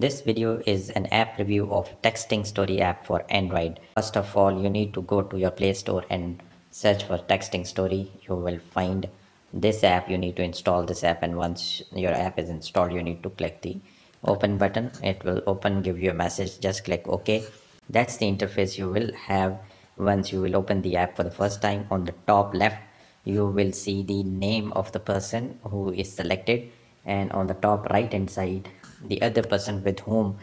This video is an app review of Texting Story app for Android. First of all, you need to go to your Play Store and search for Texting Story. You will find this app. You need to install this app and once your app is installed, you need to click the open button. It will open, give you a message. Just click OK. That's the interface you will have once you will open the app for the first time. On the top left, you will see the name of the person who is selected and on the top right hand side the other person with whom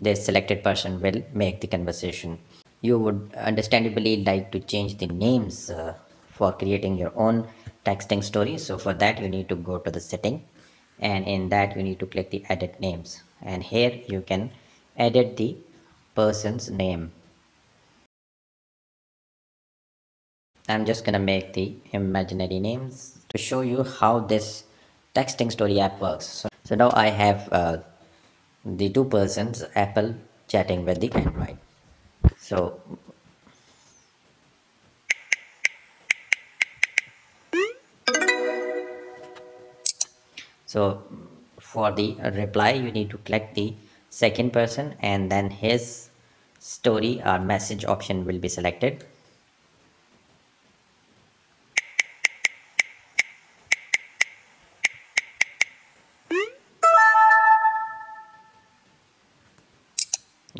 the selected person will make the conversation. You would understandably like to change the names uh, for creating your own texting story. So for that you need to go to the setting and in that you need to click the edit names. And here you can edit the person's name. I'm just gonna make the imaginary names to show you how this texting story app works. So, so now I have uh, the two persons apple chatting with the android. So so for the reply you need to click the second person and then his story or message option will be selected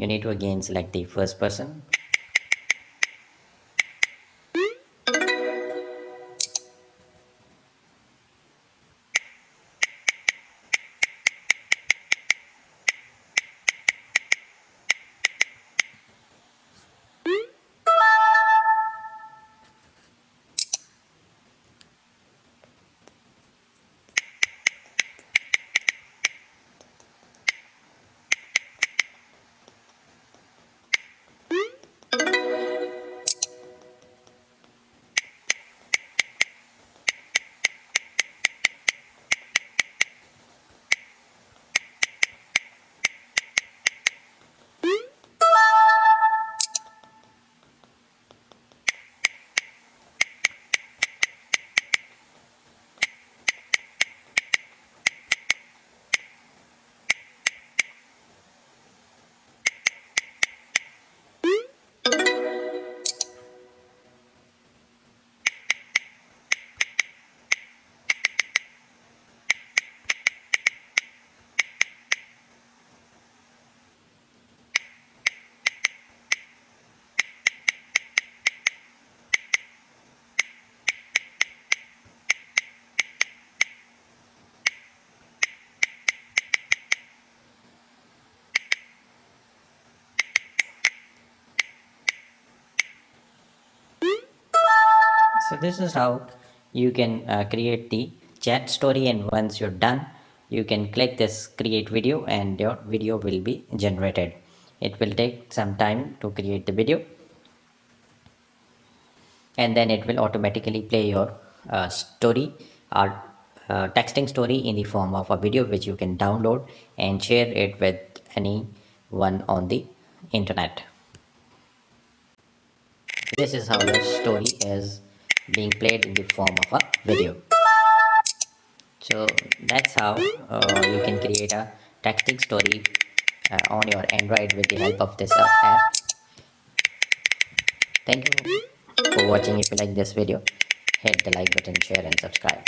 you need to again select the first person so this is how you can uh, create the chat story and once you're done you can click this create video and your video will be generated. It will take some time to create the video and then it will automatically play your uh, story or uh, texting story in the form of a video which you can download and share it with anyone on the internet. This is how your story is being played in the form of a video. So that's how uh, you can create a texting story uh, on your android with the help of this app. Thank you for watching. If you like this video hit the like button share and subscribe